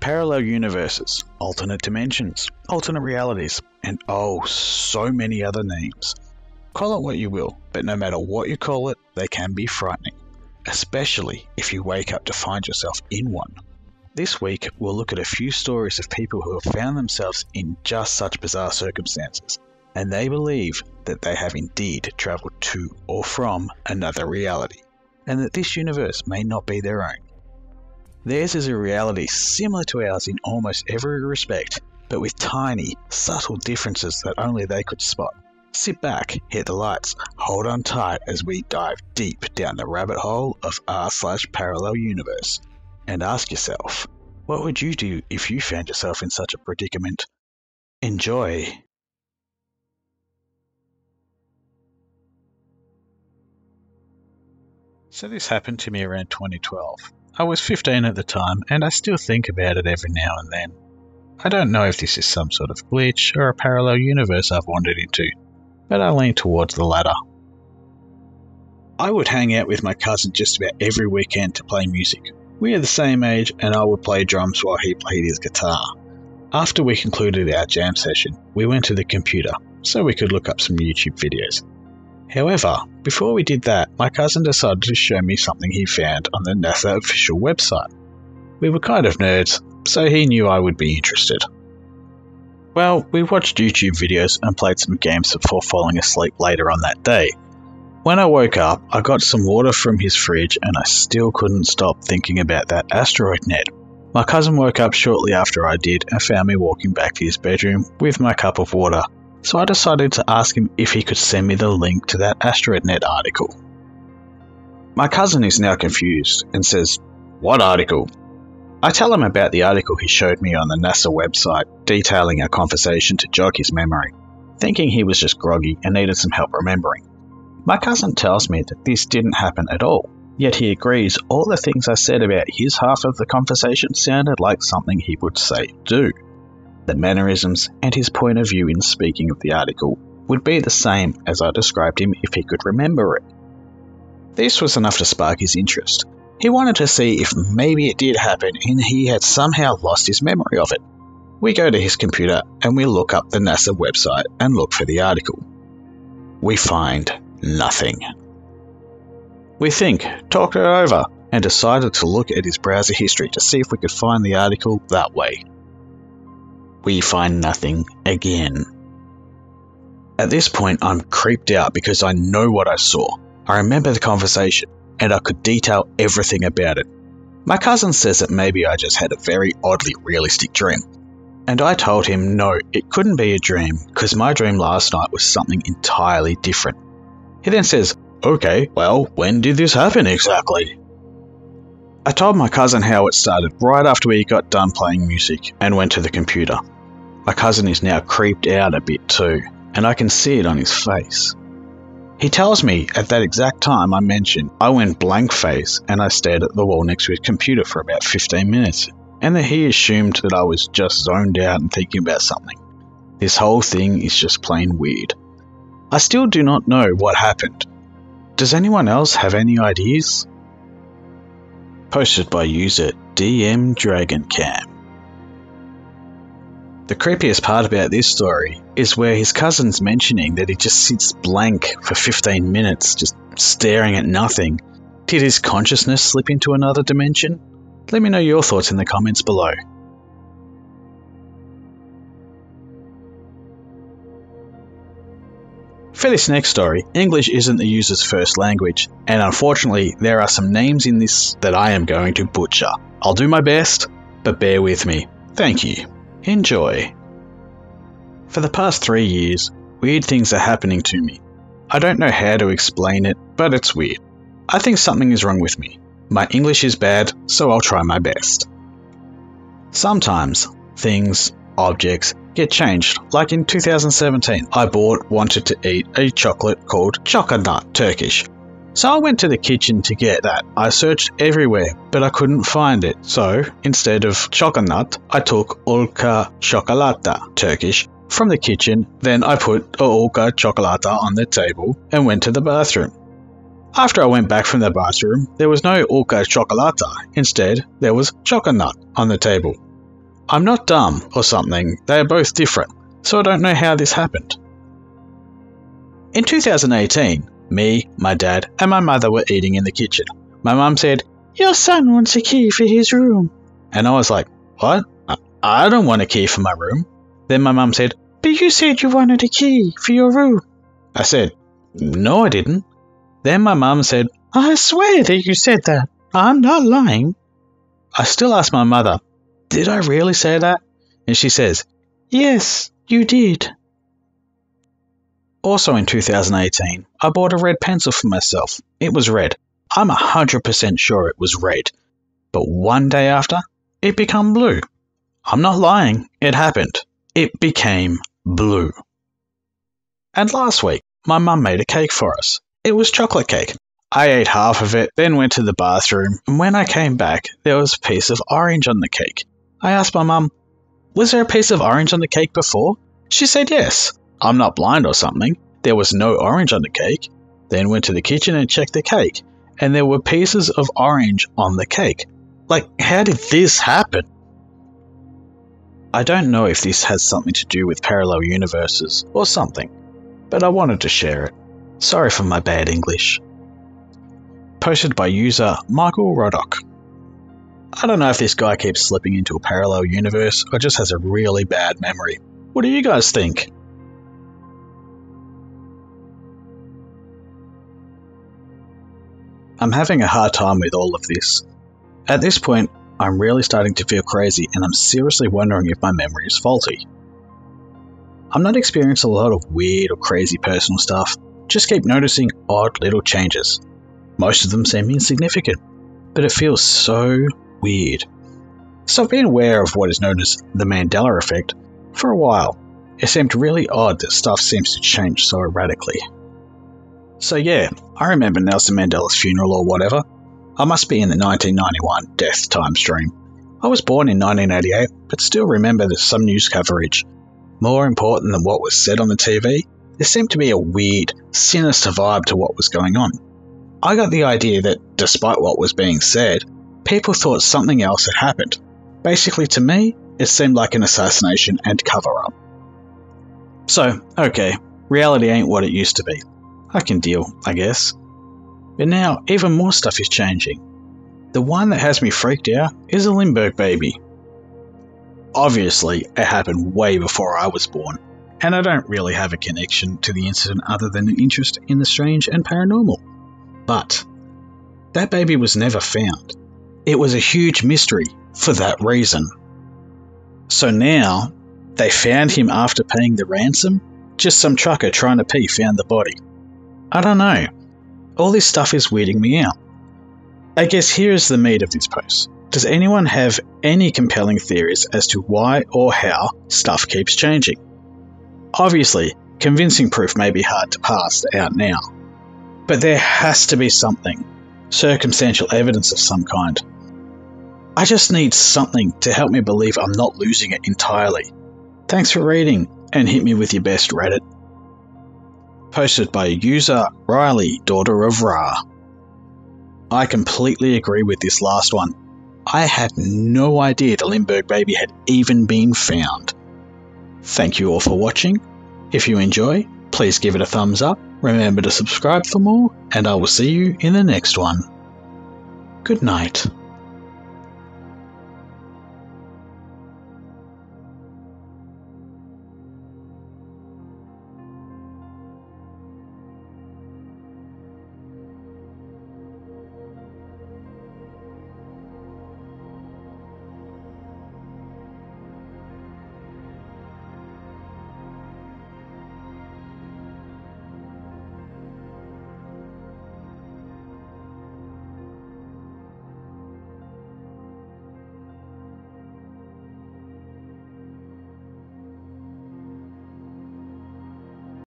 parallel universes, alternate dimensions, alternate realities, and oh, so many other names. Call it what you will, but no matter what you call it, they can be frightening, especially if you wake up to find yourself in one. This week, we'll look at a few stories of people who have found themselves in just such bizarre circumstances, and they believe that they have indeed travelled to or from another reality, and that this universe may not be their own. Theirs is a reality similar to ours in almost every respect, but with tiny, subtle differences that only they could spot. Sit back, hit the lights, hold on tight as we dive deep down the rabbit hole of r slash parallel universe, and ask yourself, what would you do if you found yourself in such a predicament? Enjoy! So this happened to me around 2012. I was 15 at the time, and I still think about it every now and then. I don't know if this is some sort of glitch or a parallel universe I've wandered into, but I lean towards the latter. I would hang out with my cousin just about every weekend to play music. We are the same age, and I would play drums while he played his guitar. After we concluded our jam session, we went to the computer so we could look up some YouTube videos. However, before we did that, my cousin decided to show me something he found on the NASA official website. We were kind of nerds, so he knew I would be interested. Well, we watched YouTube videos and played some games before falling asleep later on that day. When I woke up, I got some water from his fridge and I still couldn't stop thinking about that asteroid net. My cousin woke up shortly after I did and found me walking back to his bedroom with my cup of water so I decided to ask him if he could send me the link to that AstroNet article. My cousin is now confused and says, What article? I tell him about the article he showed me on the NASA website detailing our conversation to jog his memory, thinking he was just groggy and needed some help remembering. My cousin tells me that this didn't happen at all, yet he agrees all the things I said about his half of the conversation sounded like something he would say do the mannerisms, and his point of view in speaking of the article would be the same as I described him if he could remember it. This was enough to spark his interest. He wanted to see if maybe it did happen and he had somehow lost his memory of it. We go to his computer and we look up the NASA website and look for the article. We find nothing. We think, talked it over, and decided to look at his browser history to see if we could find the article that way we find nothing again. At this point, I'm creeped out because I know what I saw. I remember the conversation, and I could detail everything about it. My cousin says that maybe I just had a very oddly realistic dream. And I told him no, it couldn't be a dream, because my dream last night was something entirely different. He then says, Okay, well, when did this happen exactly? I told my cousin how it started right after we got done playing music and went to the computer. My cousin is now creeped out a bit too, and I can see it on his face. He tells me at that exact time I mentioned I went blank face and I stared at the wall next to his computer for about 15 minutes, and that he assumed that I was just zoned out and thinking about something. This whole thing is just plain weird. I still do not know what happened. Does anyone else have any ideas? Posted by user DM DragonCam. The creepiest part about this story is where his cousin's mentioning that he just sits blank for 15 minutes, just staring at nothing. Did his consciousness slip into another dimension? Let me know your thoughts in the comments below. For this next story, English isn't the user's first language, and unfortunately, there are some names in this that I am going to butcher. I'll do my best, but bear with me. Thank you. Enjoy. For the past three years, weird things are happening to me. I don't know how to explain it, but it's weird. I think something is wrong with me. My English is bad, so I'll try my best. Sometimes, things, objects, get changed. Like in 2017, I bought wanted to eat a chocolate called Choconut Turkish. So I went to the kitchen to get that. I searched everywhere, but I couldn't find it. So instead of chocolate, I took Ulka Chocolata Turkish from the kitchen. Then I put Ulka Chocolata on the table and went to the bathroom. After I went back from the bathroom, there was no Ulka Chocolata. Instead, there was Choconut on the table. I'm not dumb or something, they are both different, so I don't know how this happened. In 2018, me, my dad, and my mother were eating in the kitchen. My mum said, Your son wants a key for his room. And I was like, What? I don't want a key for my room. Then my mum said, But you said you wanted a key for your room. I said, No, I didn't. Then my mum said, I swear that you said that. I'm not lying. I still ask my mother, Did I really say that? And she says, Yes, you did. Also in 2018, I bought a red pencil for myself. It was red. I'm 100% sure it was red. But one day after, it became blue. I'm not lying, it happened. It became blue. And last week, my mum made a cake for us. It was chocolate cake. I ate half of it, then went to the bathroom, and when I came back, there was a piece of orange on the cake. I asked my mum, Was there a piece of orange on the cake before? She said yes. I'm not blind or something. There was no orange on the cake. Then went to the kitchen and checked the cake, and there were pieces of orange on the cake. Like, how did this happen? I don't know if this has something to do with parallel universes or something, but I wanted to share it. Sorry for my bad English. Posted by user Michael Roddock. I don't know if this guy keeps slipping into a parallel universe or just has a really bad memory. What do you guys think? I'm having a hard time with all of this. At this point, I'm really starting to feel crazy and I'm seriously wondering if my memory is faulty. I'm not experiencing a lot of weird or crazy personal stuff, just keep noticing odd little changes. Most of them seem insignificant, but it feels so weird. So I've been aware of what is known as the Mandela effect for a while. It seemed really odd that stuff seems to change so erratically. So yeah, I remember Nelson Mandela's funeral or whatever. I must be in the 1991 death time stream. I was born in 1988, but still remember there's some news coverage. More important than what was said on the TV, there seemed to be a weird, sinister vibe to what was going on. I got the idea that, despite what was being said, people thought something else had happened. Basically, to me, it seemed like an assassination and cover up. So, okay, reality ain't what it used to be. I can deal, I guess. But now, even more stuff is changing. The one that has me freaked out is a Lindbergh baby. Obviously, it happened way before I was born, and I don't really have a connection to the incident other than an interest in the strange and paranormal. But that baby was never found. It was a huge mystery for that reason. So now, they found him after paying the ransom? Just some trucker trying to pee found the body. I don't know. All this stuff is weirding me out. I guess here is the meat of this post. Does anyone have any compelling theories as to why or how stuff keeps changing? Obviously, convincing proof may be hard to pass out now, but there has to be something, circumstantial evidence of some kind. I just need something to help me believe I'm not losing it entirely. Thanks for reading, and hit me with your best Reddit posted by user Riley, daughter of Ra. I completely agree with this last one. I had no idea the Lindbergh baby had even been found. Thank you all for watching. If you enjoy, please give it a thumbs up, remember to subscribe for more, and I will see you in the next one. Good night.